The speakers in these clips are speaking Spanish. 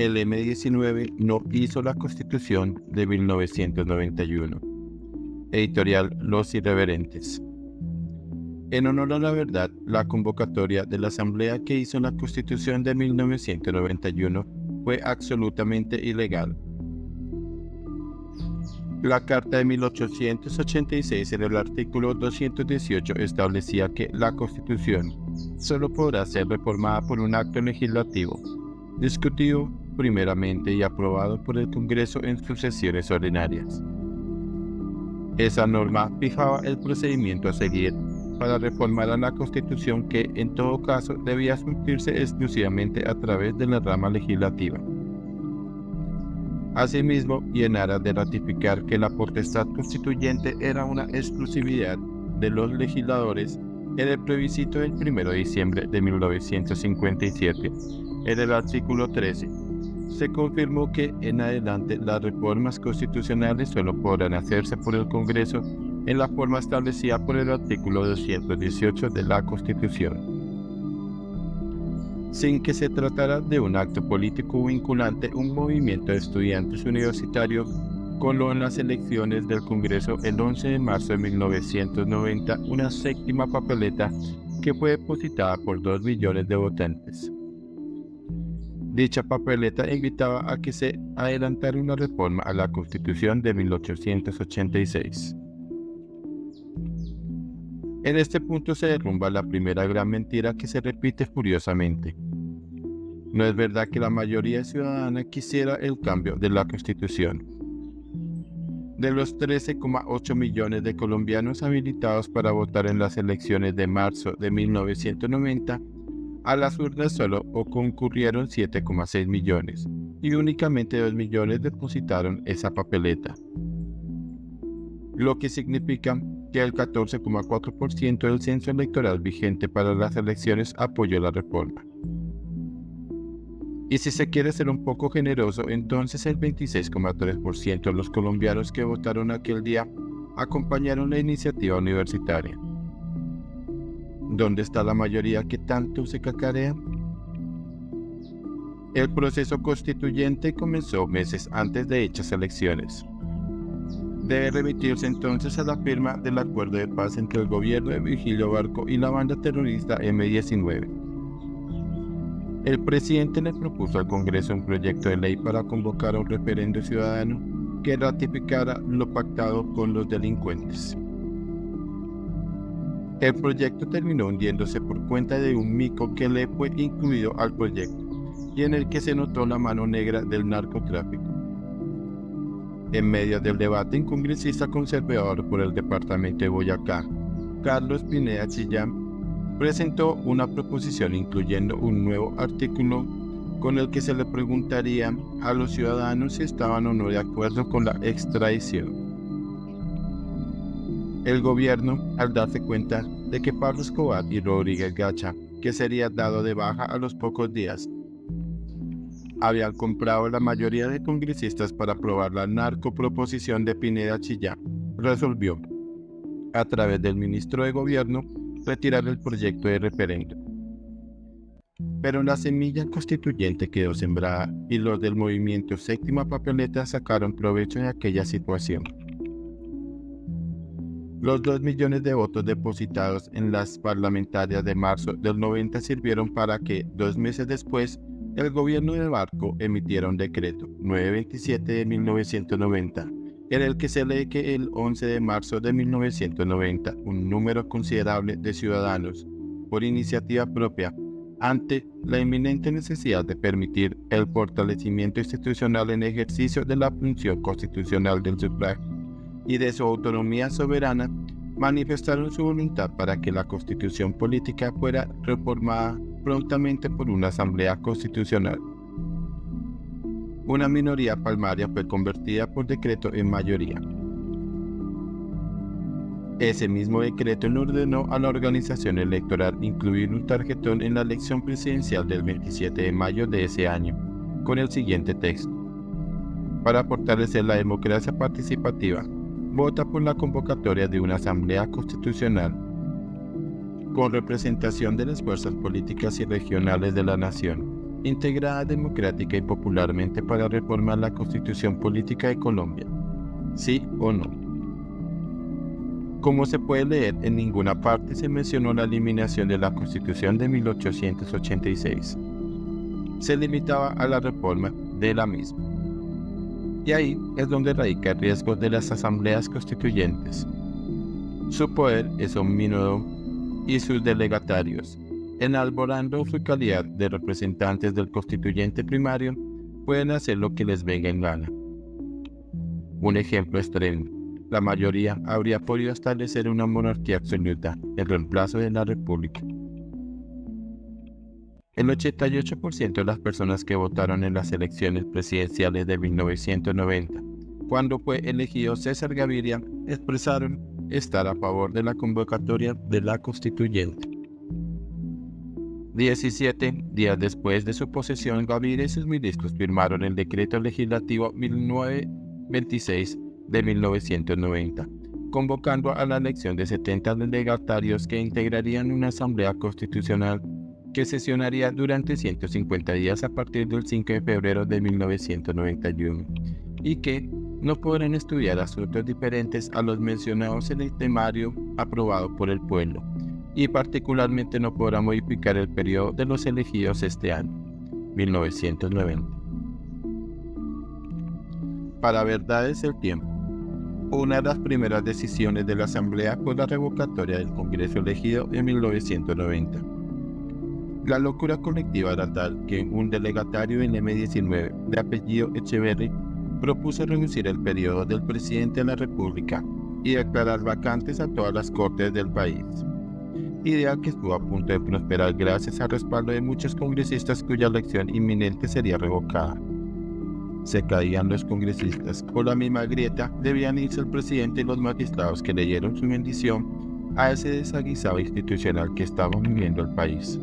el M19 no hizo la Constitución de 1991. Editorial Los Irreverentes. En honor a la verdad, la convocatoria de la Asamblea que hizo la Constitución de 1991 fue absolutamente ilegal. La Carta de 1886 en el artículo 218 establecía que la Constitución solo podrá ser reformada por un acto legislativo, discutido primeramente y aprobado por el Congreso en sus sesiones ordinarias. Esa norma fijaba el procedimiento a seguir para reformar a la Constitución que en todo caso debía cumplirse exclusivamente a través de la rama legislativa. Asimismo, y en aras de ratificar que la potestad constituyente era una exclusividad de los legisladores, en el plebiscito del 1 de diciembre de 1957, en el artículo 13, se confirmó que en adelante las reformas constitucionales solo podrán hacerse por el Congreso en la forma establecida por el artículo 218 de la Constitución sin que se tratara de un acto político vinculante, un movimiento de estudiantes universitarios coló en las elecciones del Congreso el 11 de marzo de 1990 una séptima papeleta que fue depositada por 2 millones de votantes. Dicha papeleta invitaba a que se adelantara una reforma a la Constitución de 1886. En este punto se derrumba la primera gran mentira que se repite furiosamente. No es verdad que la mayoría ciudadana quisiera el cambio de la constitución. De los 13,8 millones de colombianos habilitados para votar en las elecciones de marzo de 1990, a las urnas solo concurrieron 7,6 millones y únicamente 2 millones depositaron esa papeleta. Lo que significa que el 14,4% del censo electoral vigente para las elecciones apoyó la reforma. Y si se quiere ser un poco generoso, entonces el 26,3% de los colombianos que votaron aquel día acompañaron la iniciativa universitaria. ¿Dónde está la mayoría que tanto se cacarea? El proceso constituyente comenzó meses antes de hechas elecciones debe remitirse entonces a la firma del acuerdo de paz entre el gobierno de Virgilio Barco y la banda terrorista M-19. El presidente le propuso al Congreso un proyecto de ley para convocar un referendo ciudadano que ratificara lo pactado con los delincuentes. El proyecto terminó hundiéndose por cuenta de un mico que le fue incluido al proyecto y en el que se notó la mano negra del narcotráfico. En medio del debate, un congresista conservador por el departamento de Boyacá, Carlos Pineda Chillán, presentó una proposición incluyendo un nuevo artículo con el que se le preguntaría a los ciudadanos si estaban o no de acuerdo con la extradición. El gobierno, al darse cuenta de que Pablo Escobar y Rodríguez Gacha, que sería dado de baja a los pocos días, habían comprado la mayoría de congresistas para aprobar la narcoproposición de Pineda Chillán, resolvió, a través del ministro de Gobierno, retirar el proyecto de referéndum. Pero la semilla constituyente quedó sembrada y los del movimiento Séptima Papeleta sacaron provecho de aquella situación. Los dos millones de votos depositados en las parlamentarias de marzo del 90 sirvieron para que, dos meses después, el gobierno de Barco emitiera un decreto 927 de 1990 en el que se lee que el 11 de marzo de 1990 un número considerable de ciudadanos, por iniciativa propia, ante la inminente necesidad de permitir el fortalecimiento institucional en ejercicio de la función constitucional del sufragio y de su autonomía soberana, manifestaron su voluntad para que la constitución política fuera reformada prontamente por una asamblea constitucional. Una minoría palmaria fue convertida por decreto en mayoría. Ese mismo decreto le ordenó a la organización electoral incluir un tarjetón en la elección presidencial del 27 de mayo de ese año, con el siguiente texto. Para fortalecer la democracia participativa, vota por la convocatoria de una asamblea constitucional con representación de las fuerzas políticas y regionales de la nación, integrada democrática y popularmente para reformar la constitución política de Colombia? ¿Sí o no? Como se puede leer, en ninguna parte se mencionó la eliminación de la constitución de 1886. Se limitaba a la reforma de la misma. Y ahí es donde radica el riesgo de las asambleas constituyentes. Su poder es minuto y sus delegatarios, enalborando su calidad de representantes del constituyente primario, pueden hacer lo que les venga en gana. Un ejemplo extremo. La mayoría habría podido establecer una monarquía absoluta, el reemplazo de la república. El 88% de las personas que votaron en las elecciones presidenciales de 1990, cuando fue elegido César Gaviria, expresaron estar a favor de la convocatoria de la constituyente. 17 días después de su posesión, Gaviria y sus ministros firmaron el decreto legislativo 1926 de 1990, convocando a la elección de 70 delegatarios que integrarían una asamblea constitucional que sesionaría durante 150 días a partir del 5 de febrero de 1991 y que no podrán estudiar asuntos diferentes a los mencionados en el temario aprobado por el pueblo, y particularmente no podrá modificar el periodo de los elegidos este año, 1990. Para verdades el tiempo. Una de las primeras decisiones de la Asamblea fue la revocatoria del Congreso elegido en 1990. La locura colectiva era tal que un delegatario en M19 de apellido Echeverry propuso reducir el periodo del presidente de la República y declarar vacantes a todas las cortes del país. Idea que estuvo a punto de prosperar gracias al respaldo de muchos congresistas cuya elección inminente sería revocada. Se caían los congresistas. Por la misma grieta debían irse el presidente y los magistrados que leyeron su bendición a ese desaguisado institucional que estaba viviendo el país.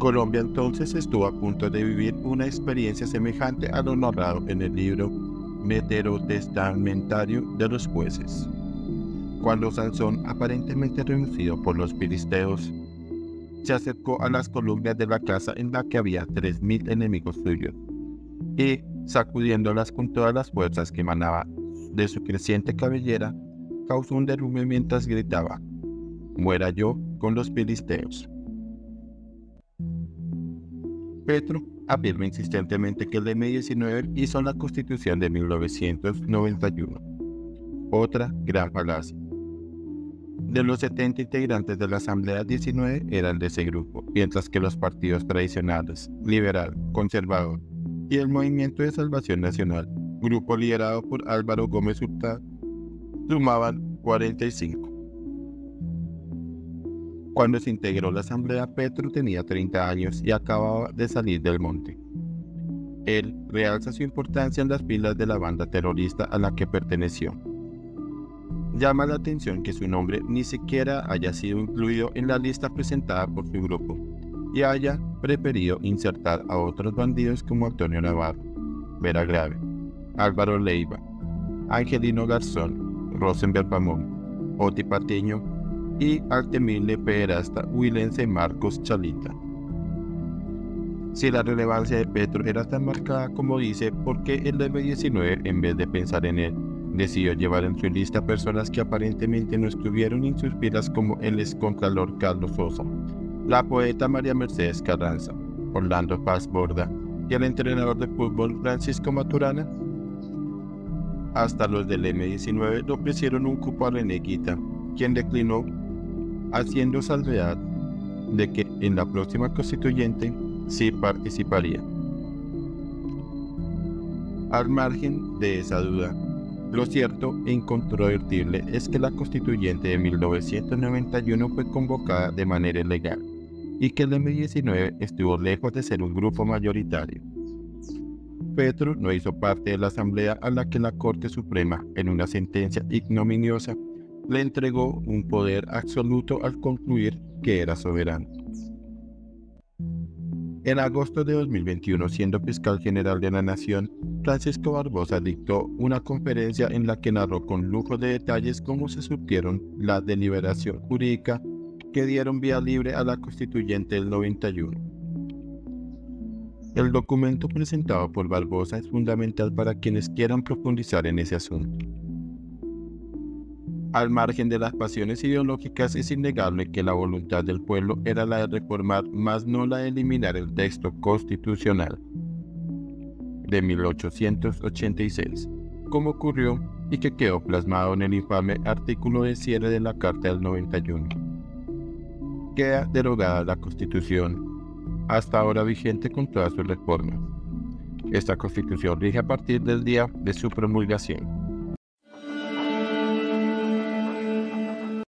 Colombia entonces estuvo a punto de vivir una experiencia semejante a lo narrado en el libro Meterotestamentario de los jueces. Cuando Sansón, aparentemente reducido por los filisteos, se acercó a las columnas de la casa en la que había tres mil enemigos suyos, y, sacudiéndolas con todas las fuerzas que emanaba de su creciente cabellera, causó un derrumbe mientras gritaba, muera yo con los filisteos. Petro afirma insistentemente que el M-19 hizo la Constitución de 1991. Otra gran falacia. De los 70 integrantes de la Asamblea 19 eran de ese grupo, mientras que los partidos tradicionales, liberal, conservador y el Movimiento de Salvación Nacional, grupo liderado por Álvaro Gómez Hurtado, sumaban 45. Cuando se integró la asamblea, Petro tenía 30 años y acababa de salir del monte. Él realza su importancia en las filas de la banda terrorista a la que perteneció. Llama la atención que su nombre ni siquiera haya sido incluido en la lista presentada por su grupo y haya preferido insertar a otros bandidos como Antonio Navarro, Vera Grave, Álvaro Leiva, Angelino Garzón, Rosenberg Pamón, Oti Patiño y al temible pederasta Willense Marcos Chalita. Si la relevancia de Petro era tan marcada como dice, ¿por qué el M19, en vez de pensar en él, decidió llevar en su lista personas que aparentemente no estuvieron en sus como el excontralor Carlos Sosa, la poeta María Mercedes Carranza, Orlando Paz Borda y el entrenador de fútbol Francisco Maturana? Hasta los del M19 le ofrecieron un cupo a Reneguita, quien declinó haciendo salvedad de que en la próxima constituyente sí participaría. Al margen de esa duda, lo cierto e incontrovertible es que la constituyente de 1991 fue convocada de manera ilegal y que el M19 estuvo lejos de ser un grupo mayoritario. Petro no hizo parte de la asamblea a la que la Corte Suprema, en una sentencia ignominiosa, le entregó un poder absoluto al concluir que era soberano. En agosto de 2021, siendo fiscal general de la Nación, Francisco Barbosa dictó una conferencia en la que narró con lujo de detalles cómo se surtieron la deliberación jurídica que dieron vía libre a la constituyente del 91. El documento presentado por Barbosa es fundamental para quienes quieran profundizar en ese asunto. Al margen de las pasiones ideológicas, es innegable que la voluntad del pueblo era la de reformar, más no la de eliminar el texto constitucional de 1886, como ocurrió y que quedó plasmado en el infame artículo de cierre de la Carta del 91. Queda derogada la Constitución, hasta ahora vigente con todas sus reformas. Esta Constitución rige a partir del día de su promulgación.